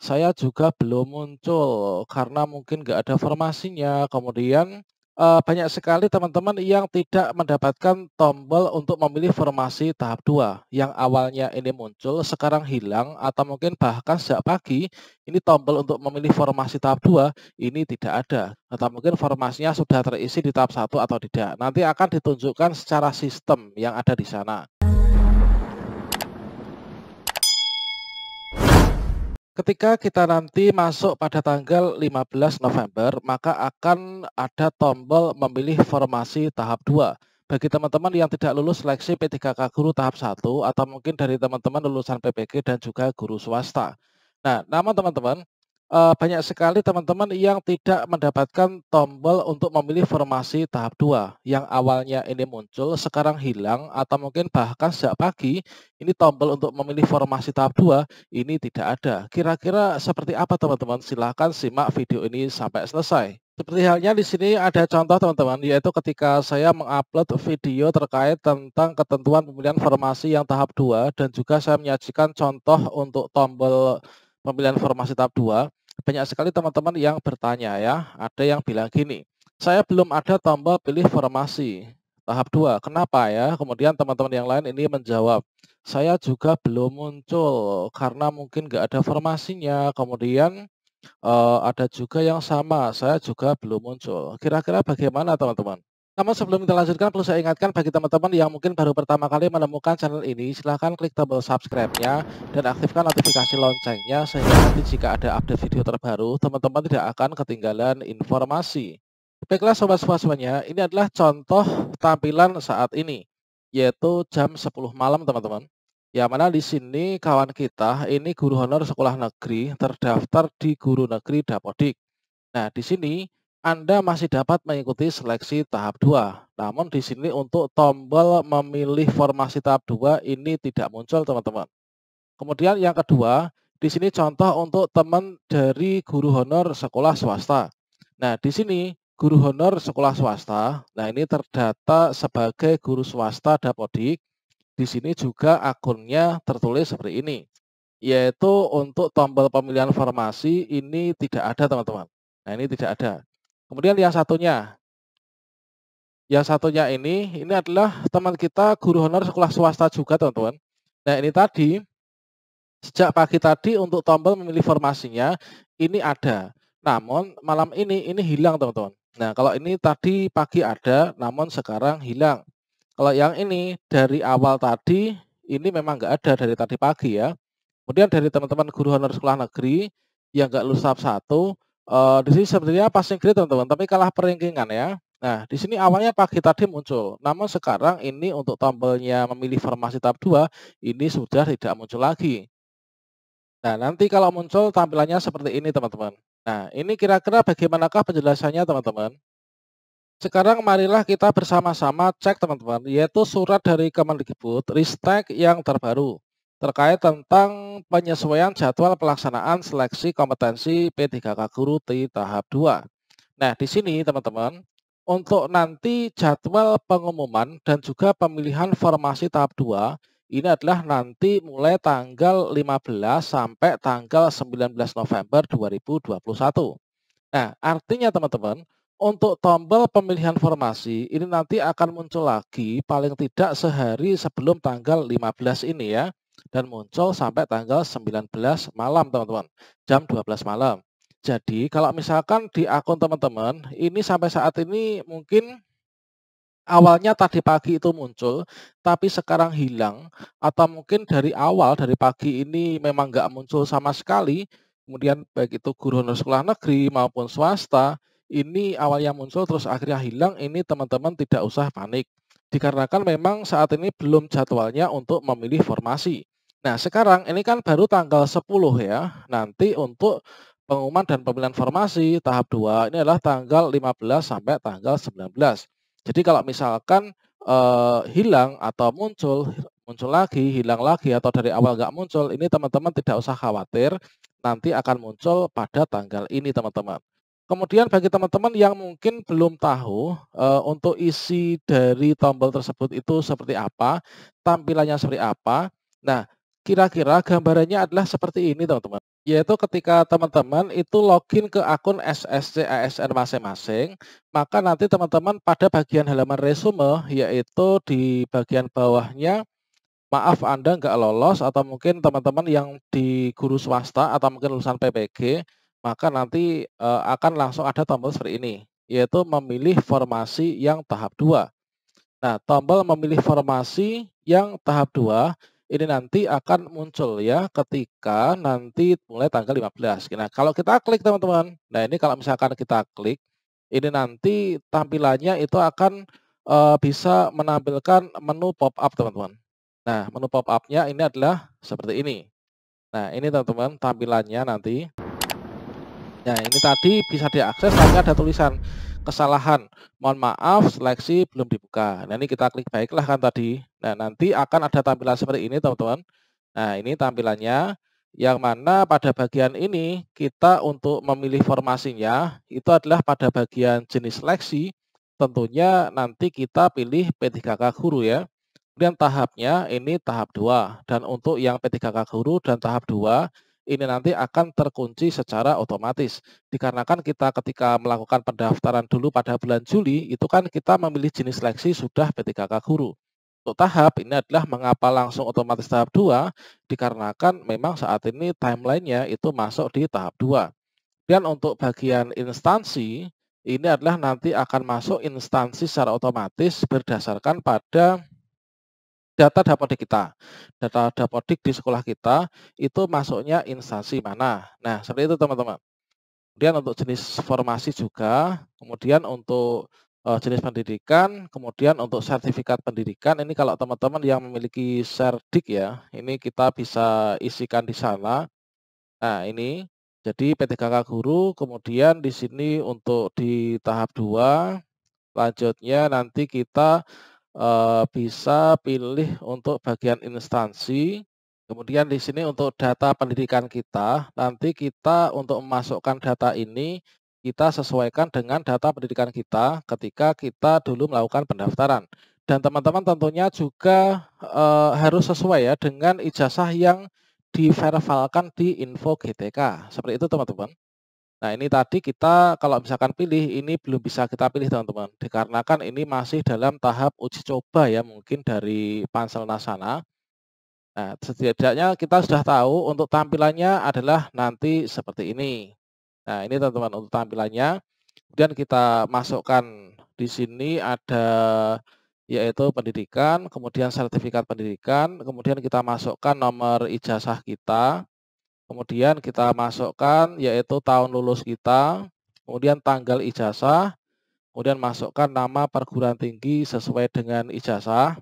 Saya juga belum muncul karena mungkin nggak ada formasinya. Kemudian, eee, banyak sekali teman-teman yang tidak mendapatkan tombol untuk memilih formasi tahap 2, yang awalnya ini muncul sekarang hilang atau mungkin bahkan sejak pagi ini tombol untuk memilih formasi tahap 2 ini tidak ada, atau mungkin formasinya sudah terisi di tahap 1 atau tidak. Nanti akan ditunjukkan secara sistem yang ada di sana. Ketika kita nanti masuk pada tanggal 15 November, maka akan ada tombol memilih formasi tahap 2. Bagi teman-teman yang tidak lulus seleksi P3K Guru tahap 1 atau mungkin dari teman-teman lulusan PPG dan juga guru swasta. Nah, namun teman-teman, Eee, banyak sekali teman-teman yang tidak mendapatkan tombol untuk memilih formasi tahap 2, yang awalnya ini muncul sekarang hilang atau mungkin bahkan sejak pagi ini tombol untuk memilih formasi tahap 2 ini tidak ada. Kira-kira seperti apa teman-teman? Silahkan simak video ini sampai selesai. Seperti halnya di sini ada contoh teman-teman, yaitu ketika saya mengupload video terkait tentang ketentuan pemilihan formasi yang tahap 2 dan juga saya menyajikan contoh untuk tombol pemilihan formasi tahap 2 banyak sekali teman-teman yang bertanya ya, ada yang bilang gini, "Saya belum ada tombol pilih formasi tahap 2, kenapa ya?" Kemudian teman-teman yang lain ini menjawab, "Saya juga belum muncul karena mungkin nggak ada formasinya." Kemudian, eee, ada juga yang sama, "Saya juga belum muncul." Kira-kira bagaimana teman-teman? Namun sebelum kita lanjutkan perlu saya ingatkan bagi teman-teman yang mungkin baru pertama kali menemukan channel ini, silahkan klik tombol subscribe-nya dan aktifkan notifikasi loncengnya sehingga nanti jika ada update video terbaru, teman-teman tidak akan ketinggalan informasi. Baiklah sobat-sobat semuanya, ini adalah contoh tampilan saat ini, yaitu jam 10 malam teman-teman. Yang mana di sini kawan kita ini guru honor sekolah negeri terdaftar di Guru Negeri Dapodik. Nah, di sini anda masih dapat mengikuti seleksi tahap 2. Namun di sini untuk tombol memilih formasi tahap 2 ini tidak muncul teman-teman. Kemudian yang kedua, di sini contoh untuk teman dari guru honor sekolah swasta. Nah, di sini guru honor sekolah swasta, nah ini terdata sebagai guru swasta Dapodik. Di sini juga akunnya tertulis seperti ini. Yaitu untuk tombol pemilihan formasi ini tidak ada teman-teman. Nah, ini tidak ada. Kemudian yang satunya, yang satunya ini, ini adalah teman kita guru honor sekolah swasta juga teman-teman. Nah ini tadi, sejak pagi tadi untuk tombol memilih formasinya, ini ada. Namun malam ini, ini hilang teman-teman. Nah kalau ini tadi pagi ada, namun sekarang hilang. Kalau yang ini dari awal tadi, ini memang nggak ada dari tadi pagi ya. Kemudian dari teman-teman guru honor sekolah negeri, yang nggak lulus tahap 1, Eee, di sini sebenarnya passing grade teman-teman, tapi kalah peringkingan ya. Nah, di sini awalnya pagi tadi muncul, namun sekarang ini untuk tombolnya memilih formasi tahap 2, ini sudah tidak muncul lagi. Nah, nanti kalau muncul tampilannya seperti ini teman-teman. Nah, ini kira-kira bagaimanakah penjelasannya teman-teman? Sekarang marilah kita bersama-sama cek teman-teman, yaitu surat dari Kemendikbud Ristek yang terbaru terkait tentang penyesuaian jadwal pelaksanaan seleksi kompetensi P3K Guru di tahap 2. Nah, di sini teman-teman, untuk nanti jadwal pengumuman dan juga pemilihan formasi tahap 2 ini adalah nanti mulai tanggal 15 sampai tanggal 19 November 2021. Nah, artinya teman-teman, untuk tombol pemilihan formasi ini nanti akan muncul lagi paling tidak sehari sebelum tanggal 15 ini ya dan muncul sampai tanggal 19 malam teman-teman, jam 12 malam. Jadi kalau misalkan di akun teman-teman, ini sampai saat ini mungkin awalnya tadi pagi itu muncul, tapi sekarang hilang, atau mungkin dari awal, dari pagi ini memang nggak muncul sama sekali, kemudian baik itu guru honor sekolah negeri maupun swasta, ini awalnya muncul terus akhirnya hilang, ini teman-teman tidak usah panik. Dikarenakan memang saat ini belum jadwalnya untuk memilih formasi. Nah, sekarang ini kan baru tanggal 10 ya. Nanti untuk pengumuman dan pemilihan formasi tahap 2 ini adalah tanggal 15 sampai tanggal 19. Jadi kalau misalkan eh, hilang atau muncul, muncul lagi, hilang lagi atau dari awal nggak muncul, ini teman-teman tidak usah khawatir, nanti akan muncul pada tanggal ini teman-teman. Kemudian bagi teman-teman yang mungkin belum tahu eh, untuk isi dari tombol tersebut itu seperti apa, tampilannya seperti apa. Nah, Kira-kira gambarannya adalah seperti ini teman-teman. Yaitu ketika teman-teman itu login ke akun SSC ASN masing-masing, maka nanti teman-teman pada bagian halaman resume, yaitu di bagian bawahnya, maaf Anda nggak lolos atau mungkin teman-teman yang di guru swasta atau mungkin lulusan PPG, maka nanti uh, akan langsung ada tombol seperti ini, yaitu memilih formasi yang tahap 2. Nah, tombol memilih formasi yang tahap 2 ini nanti akan muncul ya ketika nanti mulai tanggal 15. Nah, kalau kita klik teman-teman, nah ini kalau misalkan kita klik, ini nanti tampilannya itu akan uh, bisa menampilkan menu pop-up teman-teman. Nah, menu pop-up-nya ini adalah seperti ini. Nah, ini teman-teman tampilannya nanti. Nah, ini tadi bisa diakses tapi ada tulisan kesalahan. Mohon maaf, seleksi belum dibuka. Nah, ini kita klik baiklah kan tadi. Nah, nanti akan ada tampilan seperti ini, teman-teman. Nah, ini tampilannya yang mana pada bagian ini kita untuk memilih formasinya itu adalah pada bagian jenis seleksi. Tentunya nanti kita pilih P3K guru ya. Kemudian tahapnya ini tahap 2 dan untuk yang P3K guru dan tahap 2 ini nanti akan terkunci secara otomatis. Dikarenakan kita ketika melakukan pendaftaran dulu pada bulan Juli, itu kan kita memilih jenis seleksi sudah P3K Guru. Untuk tahap ini adalah mengapa langsung otomatis tahap 2, dikarenakan memang saat ini timelinenya itu masuk di tahap 2. Dan untuk bagian instansi, ini adalah nanti akan masuk instansi secara otomatis berdasarkan pada data dapodik kita. Data dapodik di sekolah kita itu masuknya instansi mana. Nah, seperti itu teman-teman. Kemudian untuk jenis formasi juga, kemudian untuk uh, jenis pendidikan, kemudian untuk sertifikat pendidikan, ini kalau teman-teman yang memiliki serdik ya, ini kita bisa isikan di sana. Nah, ini jadi P3K guru, kemudian di sini untuk di tahap 2, lanjutnya nanti kita uh, bisa pilih untuk bagian instansi. Kemudian di sini untuk data pendidikan kita, nanti kita untuk memasukkan data ini, kita sesuaikan dengan data pendidikan kita ketika kita dulu melakukan pendaftaran. Dan teman-teman tentunya juga uh, harus sesuai ya dengan ijazah yang diverifalkan di info GTK. Seperti itu teman-teman. Nah, ini tadi kita kalau misalkan pilih, ini belum bisa kita pilih teman-teman. Dikarenakan ini masih dalam tahap uji coba ya mungkin dari Pansel Nasana. Nah, setidaknya kita sudah tahu untuk tampilannya adalah nanti seperti ini. Nah, ini teman-teman untuk tampilannya. Kemudian kita masukkan di sini ada yaitu pendidikan, kemudian sertifikat pendidikan, kemudian kita masukkan nomor ijazah kita, Kemudian kita masukkan yaitu tahun lulus kita, kemudian tanggal ijazah, kemudian masukkan nama perguruan tinggi sesuai dengan ijazah.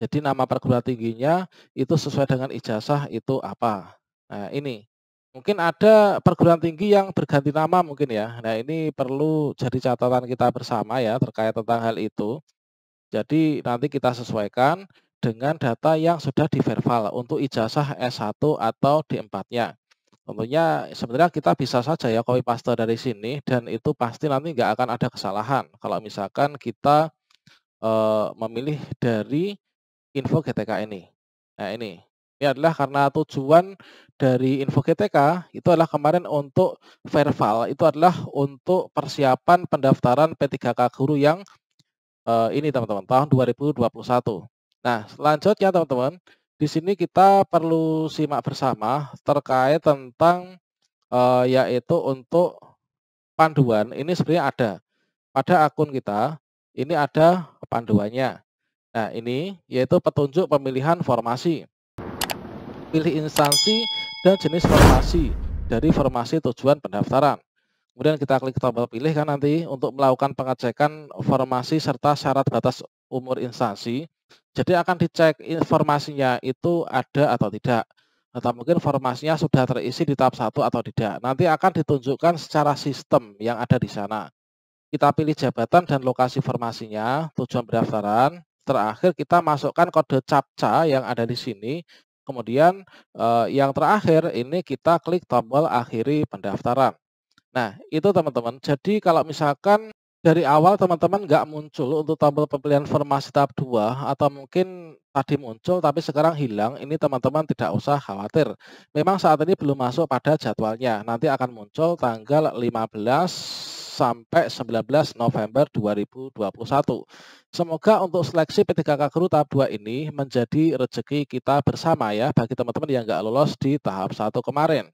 Jadi nama perguruan tingginya itu sesuai dengan ijazah itu apa. Nah ini, mungkin ada perguruan tinggi yang berganti nama mungkin ya. Nah ini perlu jadi catatan kita bersama ya terkait tentang hal itu. Jadi nanti kita sesuaikan dengan data yang sudah diverval untuk ijazah S1 atau D4-nya. Tentunya sebenarnya kita bisa saja ya copy paste dari sini dan itu pasti nanti nggak akan ada kesalahan kalau misalkan kita e, memilih dari info GTK ini. Nah ini, ini adalah karena tujuan dari info GTK itu adalah kemarin untuk verbal, itu adalah untuk persiapan pendaftaran P3K guru yang e, ini teman-teman tahun 2021. Nah, selanjutnya teman-teman, di sini kita perlu simak bersama terkait tentang uh, yaitu untuk panduan ini sebenarnya ada pada akun kita. Ini ada panduannya. Nah, ini yaitu petunjuk pemilihan formasi. Pilih instansi dan jenis formasi dari formasi tujuan pendaftaran. Kemudian kita klik tombol pilih kan nanti untuk melakukan pengecekan formasi serta syarat batas umur instansi. Jadi akan dicek informasinya itu ada atau tidak. Atau mungkin informasinya sudah terisi di tahap satu atau tidak. Nanti akan ditunjukkan secara sistem yang ada di sana. Kita pilih jabatan dan lokasi formasinya, tujuan pendaftaran. Terakhir kita masukkan kode CAPTCA yang ada di sini. Kemudian eh, yang terakhir ini kita klik tombol akhiri pendaftaran. Nah, itu teman-teman. Jadi kalau misalkan Dari awal teman-teman nggak muncul untuk tombol pemilihan formasi tahap 2 atau mungkin tadi muncul tapi sekarang hilang, ini teman-teman tidak usah khawatir. Memang saat ini belum masuk pada jadwalnya, nanti akan muncul tanggal 15 sampai 19 November 2021. Semoga untuk seleksi P3K Guru tahap 2 ini menjadi rezeki kita bersama ya, bagi teman-teman yang nggak lolos di tahap 1 kemarin.